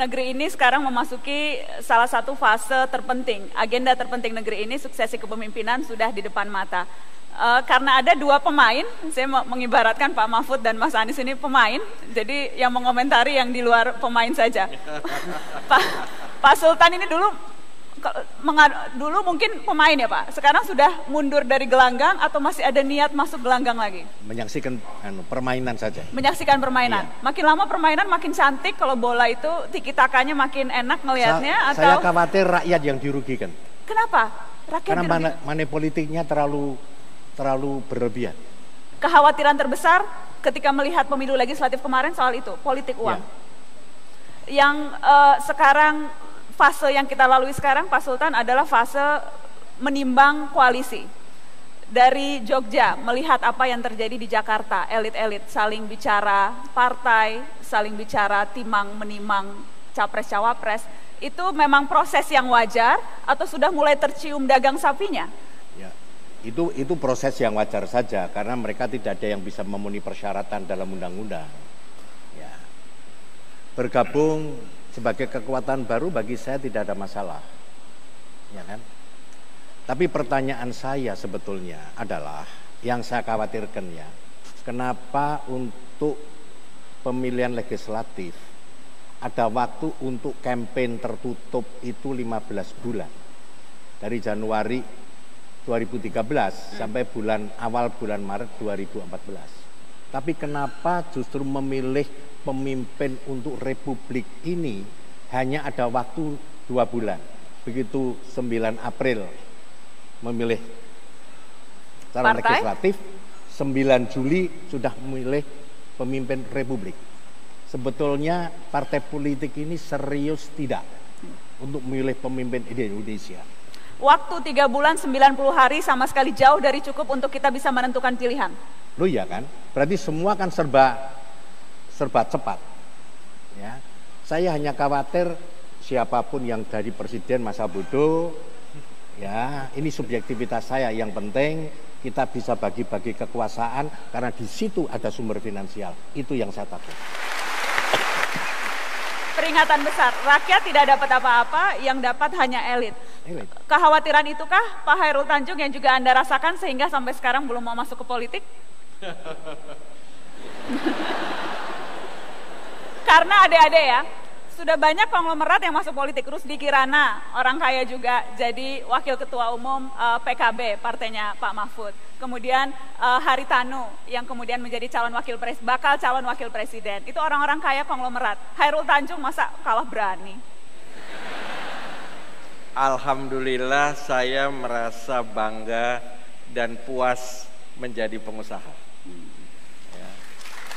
negeri ini sekarang memasuki salah satu fase terpenting. Agenda terpenting negeri ini suksesi kepemimpinan sudah di depan mata. Uh, karena ada dua pemain, saya mengibaratkan Pak Mahfud dan Mas Anies ini pemain, jadi yang mengomentari yang di luar pemain saja. Pak, Pak Sultan ini dulu dulu mungkin pemain ya Pak. Sekarang sudah mundur dari gelanggang atau masih ada niat masuk gelanggang lagi? Menyaksikan anu, permainan saja. Menyaksikan permainan. Iya. Makin lama permainan makin cantik kalau bola itu tiki takanya makin enak melihatnya Sa atau Saya khawatir rakyat yang dirugikan. Kenapa? Rakyat Karena mana, mana politiknya terlalu terlalu berlebihan. Kekhawatiran terbesar ketika melihat pemilu legislatif kemarin soal itu, politik uang. Ya. Yang uh, sekarang fase yang kita lalui sekarang Pak Sultan adalah fase menimbang koalisi. Dari Jogja melihat apa yang terjadi di Jakarta, elit-elit saling bicara partai, saling bicara timang menimang capres cawapres, itu memang proses yang wajar atau sudah mulai tercium dagang sapinya? Ya, itu itu proses yang wajar saja karena mereka tidak ada yang bisa memenuhi persyaratan dalam undang-undang. Ya. Bergabung sebagai kekuatan baru bagi saya tidak ada masalah. Ya kan? Tapi pertanyaan saya sebetulnya adalah yang saya khawatirkan ya, kenapa untuk pemilihan legislatif ada waktu untuk campaign tertutup itu 15 bulan. Dari Januari 2013 hmm. sampai bulan awal bulan Maret 2014. Tapi kenapa justru memilih pemimpin untuk republik ini hanya ada waktu dua bulan. Begitu 9 April memilih calon Partai? legislatif, 9 Juli sudah memilih pemimpin republik. Sebetulnya partai politik ini serius tidak untuk memilih pemimpin di Indonesia. Waktu tiga bulan 90 hari sama sekali jauh dari cukup untuk kita bisa menentukan pilihan. Lo iya kan? Berarti semua kan serba serba cepat. Ya. Saya hanya khawatir siapa pun yang dari presiden masa bodoh, ya ini subjektivitas saya. Yang penting kita bisa bagi-bagi kekuasaan karena di situ ada sumber finansial. Itu yang saya takut. Peringatan besar, rakyat tidak dapat apa-apa, yang dapat hanya elit. elit. Kekhawatiran itukah Pak Hairul Tanjung yang juga Anda rasakan sehingga sampai sekarang belum mau masuk ke politik? Karena adik-adik ya, sudah banyak konglomerat yang masuk politik. Rusdi Kirana, orang kaya juga jadi wakil ketua umum uh, eh, PKB, partainya Pak Mahfud. Kemudian uh, Haritanu yang kemudian menjadi calon wakil pres, bakal calon wakil presiden. Itu orang-orang kaya konglomerat. Hairul Tanjung masa kalah berani? Alhamdulillah saya merasa bangga dan puas menjadi pengusaha. Ya.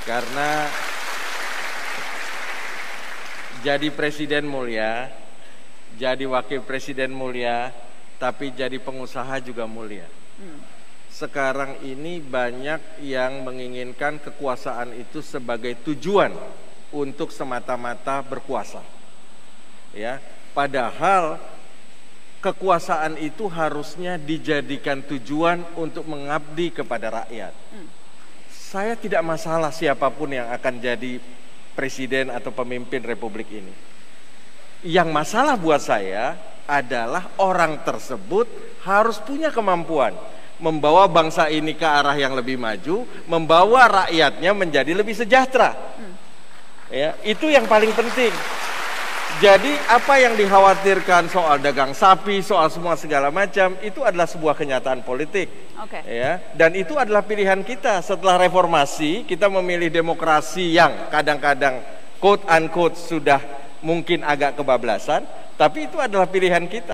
Karena jadi presiden mulia, jadi wakil presiden mulia, tapi jadi pengusaha juga mulia. Hmm. Sekarang ini banyak yang menginginkan kekuasaan itu sebagai tujuan untuk semata-mata berkuasa. Ya, padahal kekuasaan itu harusnya dijadikan tujuan untuk mengabdi kepada rakyat. Hmm. Saya tidak masalah siapa pun yang akan jadi presiden atau pemimpin republik ini. Yang masalah buat saya adalah orang tersebut harus punya kemampuan membawa bangsa ini ke arah yang lebih maju, membawa rakyatnya menjadi lebih sejahtera. Hmm. Ya, itu yang paling penting. Jadi apa yang dikhawatirkan soal dagang sapi, soal semua segala macam itu adalah sebuah kenyataan politik. Okay. Ya, dan itu adalah pilihan kita setelah reformasi kita memilih demokrasi yang kadang-kadang quote unquote sudah mungkin agak kebablasan, tapi itu adalah pilihan kita.